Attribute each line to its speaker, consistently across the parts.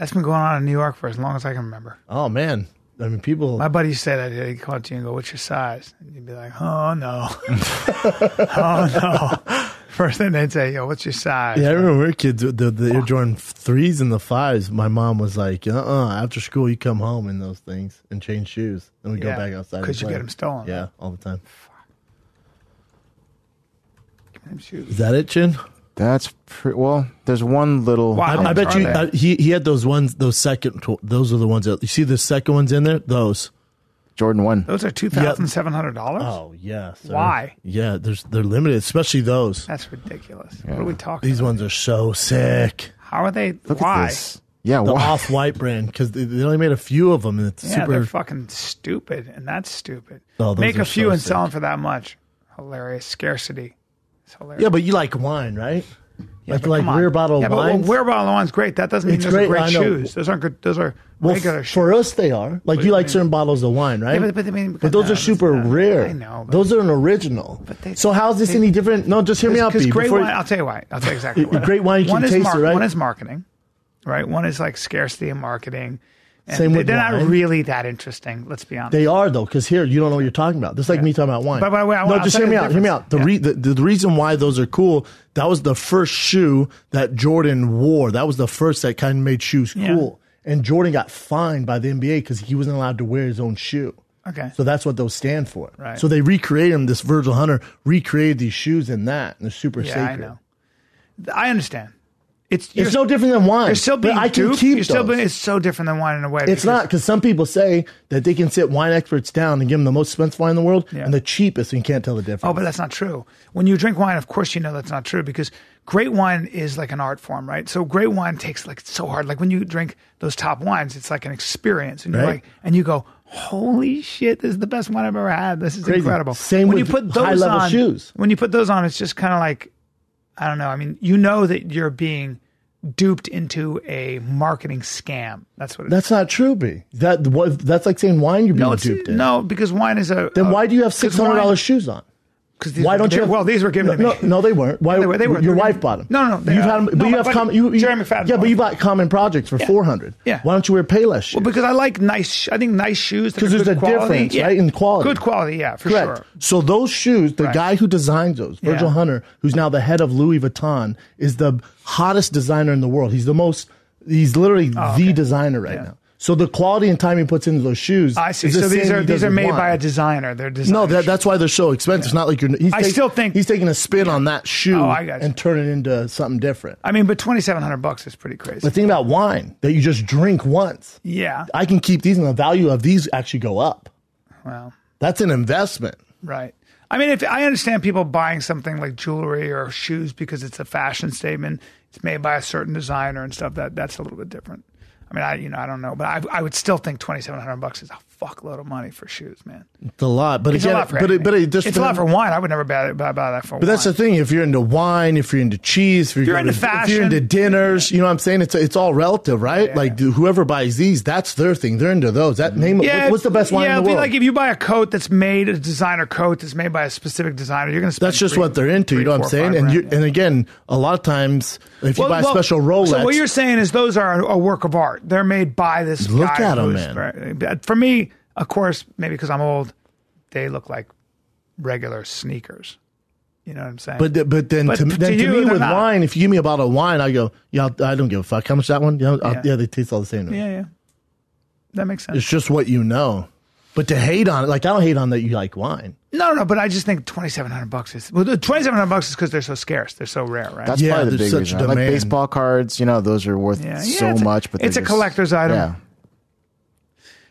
Speaker 1: That's been going on in New York for as long as I can remember.
Speaker 2: Oh man, I mean, people.
Speaker 1: My buddy said that he'd call to you and go, "What's your size?" And you'd be like, "Oh no, oh no." First thing they'd say, "Yo, what's your size?"
Speaker 2: yeah, I remember we were kids. The, the, the Air Jordan threes and the fives. My mom was like, "Uh, uh after school, you come home in those things and change shoes, and we
Speaker 1: Yeah,
Speaker 2: go back outside." and
Speaker 1: 'cause you
Speaker 2: play."
Speaker 1: get 'em stolen.
Speaker 2: Yeah, all the time.
Speaker 1: Them shoes.
Speaker 2: Is that it, Chin?
Speaker 3: That's pre- well. There's one little.
Speaker 1: Wow.
Speaker 2: I, I bet you
Speaker 1: are they?
Speaker 2: I, he he had those ones. Those second. Those are the ones that you see. The second ones in there. Those.
Speaker 3: Jordan one.
Speaker 1: Those are two thousand seven hundred dollars.
Speaker 2: Oh yeah. sir.
Speaker 1: Why?
Speaker 2: Yeah, there's they're limited, especially those.
Speaker 1: That's ridiculous. What are we talking?
Speaker 2: These
Speaker 1: about?
Speaker 2: ones are so sick.
Speaker 1: How are they?
Speaker 3: Look
Speaker 1: why?
Speaker 3: at this. Yeah.
Speaker 2: The off white brand because they, they only made a few of them, and it's
Speaker 1: Yeah,
Speaker 2: super.
Speaker 1: they're fucking stupid, and that's stupid.
Speaker 2: Oh,
Speaker 1: Make a few
Speaker 2: so
Speaker 1: and sell them for that much. Hilarious scarcity. It's hilarious.
Speaker 2: yeah, but you like wine, right?
Speaker 1: Yeah,
Speaker 2: like like rear bottle
Speaker 1: yeah, but
Speaker 2: wines.
Speaker 1: well, rear bottle wine's great. That doesn't mean
Speaker 2: It's
Speaker 1: those
Speaker 2: great,
Speaker 1: are great shoes. Those aren't good. Those are
Speaker 2: well,
Speaker 1: regular shoes.
Speaker 2: for us, they are. Like
Speaker 1: do
Speaker 2: you like
Speaker 1: mean?
Speaker 2: certain bottles of wine, right?
Speaker 1: Yeah, but- but I mean,
Speaker 2: But those
Speaker 1: no,
Speaker 2: are super
Speaker 1: not-
Speaker 2: rare.
Speaker 1: I know,
Speaker 2: those are an original.
Speaker 1: But they-
Speaker 2: so how's this
Speaker 1: they-
Speaker 2: any different? No, just hear me out,
Speaker 1: Because great
Speaker 2: before you-
Speaker 1: wine, I'll tell you why. I'll tell you exactly why.
Speaker 2: Great wine, you can taste it, right?
Speaker 1: One is marketing, right? One is like scarcity and marketing. And
Speaker 2: Same with
Speaker 1: they're
Speaker 2: wine.
Speaker 1: not really that interesting. Let's be honest.
Speaker 2: They are though, because here you don't know what you're talking about. Just like me talking about wine.
Speaker 1: But- but I-
Speaker 2: no,
Speaker 1: I'll
Speaker 2: just hear me out. Hear me out. The,
Speaker 1: Yeah.
Speaker 2: re- the, reason why those are cool. That was the first shoe that Jordan wore. That was the first that kind of made shoes
Speaker 1: Yeah.
Speaker 2: cool. And Jordan got fined by the NBA because he wasn't allowed to wear his own shoe.
Speaker 1: Okay.
Speaker 2: So that's what those stand for.
Speaker 1: Right.
Speaker 2: So they recreated them. This Virgil Hunter recreated these shoes in that, and they're super
Speaker 1: yeah,
Speaker 2: sacred.
Speaker 1: I know. I understand. It's
Speaker 2: It's no different than wine.
Speaker 1: You're still
Speaker 2: but
Speaker 1: being
Speaker 2: I can
Speaker 1: duped.
Speaker 2: keep
Speaker 1: You're still
Speaker 2: those.
Speaker 1: being, it's so different than wine in a way.
Speaker 2: It's
Speaker 1: because-
Speaker 2: not because some people say that they can sit wine experts down and give them the most expensive wine in the world
Speaker 1: Yeah.
Speaker 2: and the cheapest, and you can't tell the difference.
Speaker 1: Oh, but that's not true. When you drink wine, of course you know that's not true because great wine is like an art form, right? So great wine takes like so hard. Like when you drink those top wines, it's like an experience, and you're
Speaker 2: Right.
Speaker 1: like, and you go, "Holy shit, this is the best wine I've ever had. This is
Speaker 2: Crazy.
Speaker 1: incredible."
Speaker 2: Same
Speaker 1: when
Speaker 2: with
Speaker 1: you put those
Speaker 2: high-level
Speaker 1: on,
Speaker 2: shoes.
Speaker 1: When you put those on, it's just kind of like, I don't know. I mean, you know that you're being duped into a marketing scam. That's what it is.
Speaker 2: That's not true, B. That that's like saying wine you're being
Speaker 1: no,
Speaker 2: duped in.
Speaker 1: no, because wine is a.
Speaker 2: Then
Speaker 1: uh,
Speaker 2: why do you have six hundred dollars shoes on? Why don't you? Have,
Speaker 1: well, these were given
Speaker 2: no,
Speaker 1: to me.
Speaker 2: No, no, they weren't. Why?
Speaker 1: they were- they were-
Speaker 2: Your
Speaker 1: they were
Speaker 2: wife
Speaker 1: given-
Speaker 2: bought them.
Speaker 1: No, no, they-
Speaker 2: You've had them,
Speaker 1: no,
Speaker 2: but you have
Speaker 1: buddy
Speaker 2: common. You, you,
Speaker 1: Jeremy Fadden
Speaker 2: Yeah, but you bought common projects for four hundred.
Speaker 1: Yeah.
Speaker 2: Why don't you wear Payless shoes?
Speaker 1: Well, because I like nice. I think nice shoes. because
Speaker 2: there's a
Speaker 1: quality.
Speaker 2: difference,
Speaker 1: Yeah.
Speaker 2: right, in quality.
Speaker 1: Good quality, yeah, for
Speaker 2: Correct.
Speaker 1: sure.
Speaker 2: So those shoes, the
Speaker 1: Right.
Speaker 2: guy who designs those, Virgil
Speaker 1: Yeah.
Speaker 2: Hunter, who's now the head of Louis Vuitton, is the hottest designer in the world. He's the most. He's literally
Speaker 1: Oh,
Speaker 2: the designer right
Speaker 1: Yeah.
Speaker 2: now. So the quality and time he puts into those shoes.
Speaker 1: I see.
Speaker 2: is the
Speaker 1: So these are these are made by a designer. They're designed.
Speaker 2: No, that, that's why they're so expensive. It's not like you're. He's
Speaker 1: I still think-
Speaker 2: he's taking a spin on that shoe
Speaker 1: Oh,
Speaker 2: and turn it into something different.
Speaker 1: I mean, but twenty seven hundred bucks is pretty crazy.
Speaker 2: The thing about wine that you just drink once.
Speaker 1: yeah.
Speaker 2: I can keep these, and the value of these actually go up.
Speaker 1: Well,
Speaker 2: That's an investment.
Speaker 1: right. I mean, if I understand people buying something like jewelry or shoes because it's a fashion statement, it's made by a certain designer and stuff. That that's a little bit different. I mean, I you know I don't know, but I I would still think twenty seven hundred bucks is a fuckload of money for shoes, man.
Speaker 2: It's a lot, but
Speaker 1: It's
Speaker 2: again,
Speaker 1: a lot for
Speaker 2: but it, but it just
Speaker 1: it's a lot for wine. I would never buy, buy, buy that for
Speaker 2: But that's the thing. If you're into wine, if you're into cheese, if you're,
Speaker 1: you're into
Speaker 2: to- if you're into dinners, you know what I'm saying? It's it's all relative, right?
Speaker 1: Yeah,
Speaker 2: like whoever buys these, that's their thing. They're into those. That name. what- what's the best wine
Speaker 1: yeah,
Speaker 2: in the
Speaker 1: it'd be
Speaker 2: world?
Speaker 1: like if you buy a coat that's made, a designer coat that's made by a specific designer, you're going to spend.
Speaker 2: that's just
Speaker 1: three-
Speaker 2: what they're into.
Speaker 1: three,
Speaker 2: you know what I'm saying? And you,
Speaker 1: yeah.
Speaker 2: and again, a lot of times, if you
Speaker 1: Well,
Speaker 2: buy a special Rolex,
Speaker 1: So what you're saying is those are a work of art. They're made by this.
Speaker 2: Look
Speaker 1: guy
Speaker 2: at 'em,
Speaker 1: who's-
Speaker 2: man.
Speaker 1: For me, of course, maybe because I'm old, they look like regular sneakers. You know what I'm saying?
Speaker 2: But but then
Speaker 1: But
Speaker 2: to,
Speaker 1: to
Speaker 2: then to me with
Speaker 1: not.
Speaker 2: wine, if you give me a bottle of wine, I go, yeah, I'll, don't give a fuck. How much that one? Yeah, I'll- uh,
Speaker 1: Yeah.
Speaker 2: yeah, they taste all the same. To me.
Speaker 1: yeah, yeah, that makes sense.
Speaker 2: It's just what you know. But to hate on it, like I don't hate on that you like wine.
Speaker 1: No, no, but I just think 2,700 bucks is well, 2,700 bucks is because they're so scarce. They're so rare, right?
Speaker 3: That's
Speaker 2: Yeah,
Speaker 3: probably the
Speaker 2: there's
Speaker 3: big
Speaker 2: such
Speaker 3: reason. Like
Speaker 2: demand.
Speaker 3: baseball cards, you know, those are worth
Speaker 1: Yeah,
Speaker 3: so
Speaker 1: yeah, it's a-
Speaker 3: much. But
Speaker 1: it's
Speaker 3: they're
Speaker 1: a
Speaker 3: just-
Speaker 1: collector's item.
Speaker 3: Yeah,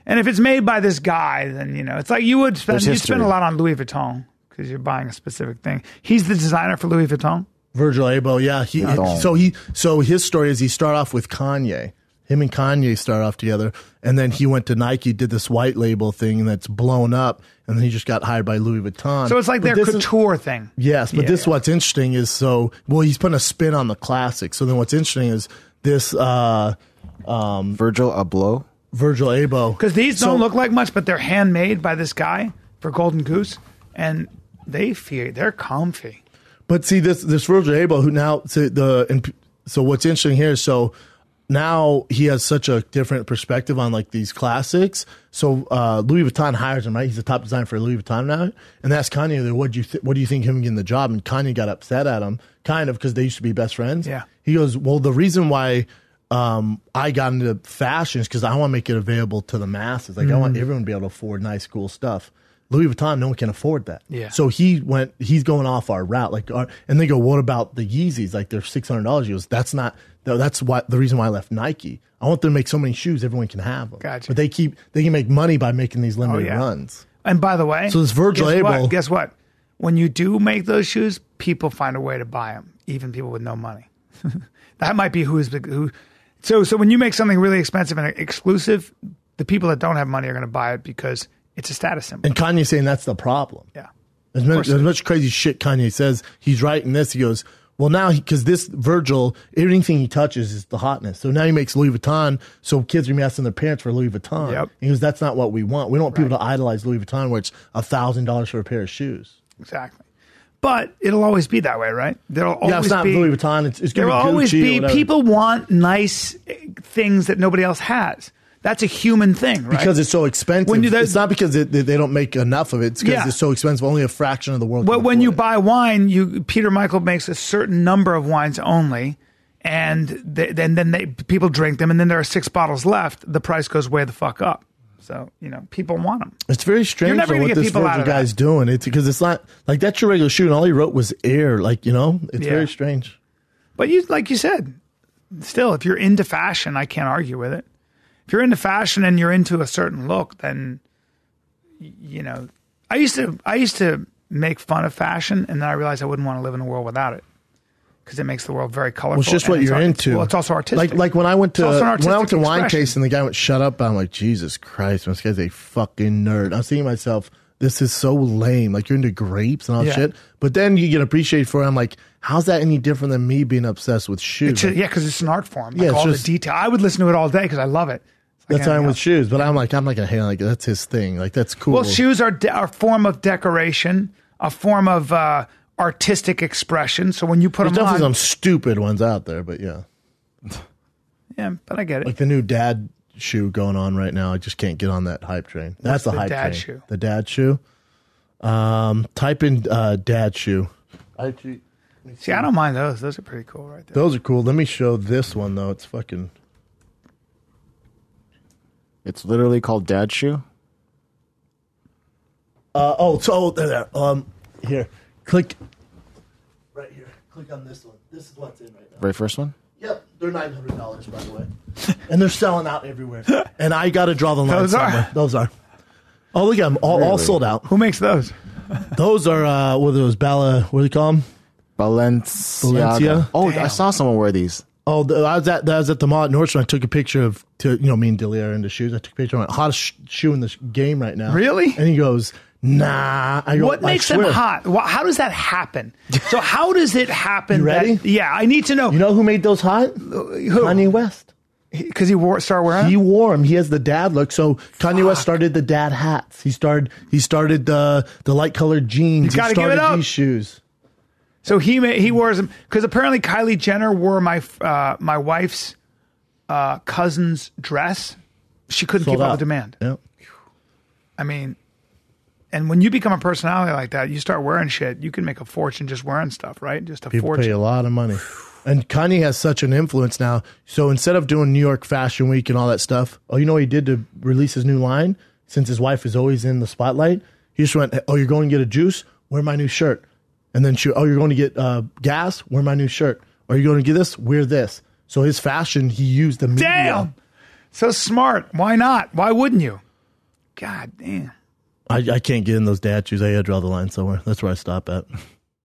Speaker 1: And if it's made by this guy, then you know it's like you would spend
Speaker 3: There's
Speaker 1: you spend a lot on Louis Vuitton because you're buying a specific thing. He's the designer for Louis Vuitton.
Speaker 2: Virgil Abloh, yeah. He,
Speaker 3: Yeah.
Speaker 2: so he so his story is he started off with Kanye. Him and Kanye started off together, and then he went to Nike, did this white label thing that's blown up, and then he just got hired by Louis Vuitton.
Speaker 1: So it's like
Speaker 2: But
Speaker 1: their
Speaker 2: this is-
Speaker 1: couture thing.
Speaker 2: Yes, but
Speaker 1: Yeah,
Speaker 2: this
Speaker 1: yeah.
Speaker 2: what's interesting is so well he's putting a spin on the classic. So then what's interesting is this uh,
Speaker 3: Virgil Abloh.
Speaker 2: Virgil Abloh
Speaker 1: Because these
Speaker 2: So-
Speaker 1: don't look like much, but they're handmade by this guy for Golden Goose, and they feel they're comfy.
Speaker 2: But see this this Virgil Abloh who now so the and so what's interesting here is so now he has such a different perspective on like these classics. So uh, Louis Vuitton hires him, right? He's the top designer for Louis Vuitton now, and that's Kanye. What do you th- what do you think him getting the job? And Kanye got upset at him, kind of because they used to be best friends.
Speaker 1: Yeah.
Speaker 2: He goes, well, the reason why um, I got into fashion is because I want to make it available to the masses. Like I want
Speaker 1: Mm.
Speaker 2: everyone to be able to afford nice, cool stuff. Louis Vuitton, no one can afford that.
Speaker 1: Yeah.
Speaker 2: So he went. He's going off our route. Like, our, and they go, "What about the Yeezys? Like, they're six hundred dollars." He goes, "That's not. no, That's what the reason why I left Nike. I want them to make so many shoes, everyone can have them.
Speaker 1: Gotcha.
Speaker 2: But they keep they can make money by making these limited oh,
Speaker 1: yeah.
Speaker 2: runs.
Speaker 1: And by the way,
Speaker 2: So this Virgil
Speaker 1: guess
Speaker 2: Abloh-
Speaker 1: What? Guess what? When you do make those shoes, people find a way to buy them, even people with no money. that might be who's the who. So, so when you make something really expensive and exclusive, the people that don't have money are going to buy it because it's a status symbol.
Speaker 2: And Kanye saying that's the problem.
Speaker 1: yeah.
Speaker 2: As much, as much crazy shit Kanye says, he's writing this. He goes, well, now because this Virgil, anything he touches is the hotness. So now he makes Louis Vuitton. So kids are gonna be asking their parents for Louis Vuitton.
Speaker 1: Yep.
Speaker 2: He goes, that's not what we want. We don't want people to idolize Louis Vuitton, where it's a thousand dollars for a pair of shoes.
Speaker 1: Exactly. But it'll always be that way, right? There'll always
Speaker 2: yeah, it's not
Speaker 1: be
Speaker 2: Louis Vuitton. It's, it's
Speaker 1: There
Speaker 2: gonna
Speaker 1: will
Speaker 2: be
Speaker 1: always be people want nice eh, things that nobody else has. That's a human thing, right?
Speaker 2: because it's so expensive.
Speaker 1: When you-
Speaker 2: it's not because it, they they don't make enough of it. It's because
Speaker 1: Yeah.
Speaker 2: it's so expensive. Only a fraction of the world.
Speaker 1: But
Speaker 2: can
Speaker 1: when you
Speaker 2: it.
Speaker 1: buy wine, you Peter Michael makes a certain number of wines only, and they, then then they people drink them, and then there are six bottles left. The price goes way the fuck up. So you know people want them.
Speaker 2: It's very strange
Speaker 1: never
Speaker 2: though,
Speaker 1: gonna
Speaker 2: what
Speaker 1: get
Speaker 2: this
Speaker 1: people out
Speaker 2: Virgil
Speaker 1: of that.
Speaker 2: guy's doing. It's because it's not like that's your regular shoe, and all he wrote was air. Like you know, it's
Speaker 1: Yeah.
Speaker 2: very strange.
Speaker 1: But you like you said, still, if you're into fashion, I can't argue with it. If you're into fashion and you're into a certain look, then you know, I used to I used to make fun of fashion, and then I realized I wouldn't want to live in a world without it because it makes the world very colorful.
Speaker 2: Well, it's just
Speaker 1: and
Speaker 2: what you're
Speaker 1: art-
Speaker 2: into.
Speaker 1: Well, it's also artistic.
Speaker 2: Like like when I went to
Speaker 1: It's also an
Speaker 2: when I went to wine tasting, the guy went, "Shut up!" I'm like, Jesus Christ, this guy's a fucking nerd. I'm seeing myself, this is so lame. Like you're into grapes and all that
Speaker 1: Yeah.
Speaker 2: shit, but then you get appreciated for it. I'm like, how's that any different than me being obsessed with shoes?
Speaker 1: It's yeah, because it's an art form. Like
Speaker 2: Yeah, it's
Speaker 1: all
Speaker 2: just-
Speaker 1: the detail. I would listen to it all day because I love it. It's like
Speaker 2: that's how I'm with shoes. But I'm like, I'm not gonna hate on like that's his thing. Like that's cool.
Speaker 1: Well, shoes are de- are a form of decoration, a form of uh, artistic expression. So when you put
Speaker 2: There's
Speaker 1: them
Speaker 2: definitely
Speaker 1: on,
Speaker 2: some stupid ones out there, but yeah,
Speaker 1: yeah, but I get it.
Speaker 2: like the new dad shoe going on right now. I just can't get on that hype train. That's the
Speaker 1: the
Speaker 2: hype
Speaker 1: dad
Speaker 2: train.
Speaker 1: shoe?
Speaker 2: The dad shoe. Um, type in uh, dad shoe. I actually,
Speaker 1: See, I don't mind those. Those are pretty cool, right there.
Speaker 2: those are cool. Let me show this one though. It's fucking.
Speaker 3: It's literally called Dad Shoe.
Speaker 2: Uh, oh, so oh, there, there. Um, here, click. Right here. Click on this one. This is what's in right now.
Speaker 3: Very first one.
Speaker 2: Yep, they're nine hundred dollars by the way, and they're selling out everywhere. And I got to draw the line
Speaker 1: Those are?
Speaker 2: somewhere. Those are. Oh look at them, all, all
Speaker 3: Really?
Speaker 2: sold out.
Speaker 1: Who makes those?
Speaker 2: Those are uh, what are those Bala? What do you call them?
Speaker 3: Balenciaga.
Speaker 2: Valencia?
Speaker 3: Oh,
Speaker 1: Damn.
Speaker 3: I saw someone wear these.
Speaker 2: Oh, the, I was at I was at the mall at Nordstrom. I took a picture of to you know me and Dilly are into shoes. I took a picture of my hottest sh- shoe in the sh- game right now.
Speaker 1: Really?
Speaker 2: And he goes, Nah. I go,
Speaker 1: What
Speaker 2: "I
Speaker 1: makes them hot? Wha- How does that happen? So how does it happen?
Speaker 2: You ready?
Speaker 1: that- yeah, I need to know.
Speaker 2: You know who made those hot?
Speaker 1: Uh, who?
Speaker 2: Kanye West.
Speaker 1: Because he wore started wearing.
Speaker 2: He wore them. He has the dad look. So Kanye West started the dad hats. He started. He started the the light colored jeans. He
Speaker 1: gotta give
Speaker 2: started
Speaker 1: it up.
Speaker 2: these shoes.
Speaker 1: So he ma- he wears them because apparently Kylie Jenner wore my uh, my wife's uh, cousin's dress. She couldn't
Speaker 2: Sold
Speaker 1: keep up
Speaker 2: out.
Speaker 1: with demand.
Speaker 2: Yeah.
Speaker 1: I mean, and when you become a personality like that, you start wearing shit. You can make a fortune just wearing stuff, right? Just a
Speaker 2: People
Speaker 1: fortune.
Speaker 2: pay a lot of money. And Kanye has such an influence now. So instead of doing New York Fashion Week and all that stuff, oh, you know what he did to release his new line? Since his wife is always in the spotlight, he just went, "Oh, you're going to get a juice? Wear my new shirt." And then she, "Oh, you're going to get uh, gas? Wear my new shirt." Are you going to get this? Wear this. So his fashion, he used the media.
Speaker 1: Damn, so smart. Why not? Why wouldn't you? God damn.
Speaker 2: I, I can't get in those dad shoes. I got to draw the line somewhere. That's where I stop at.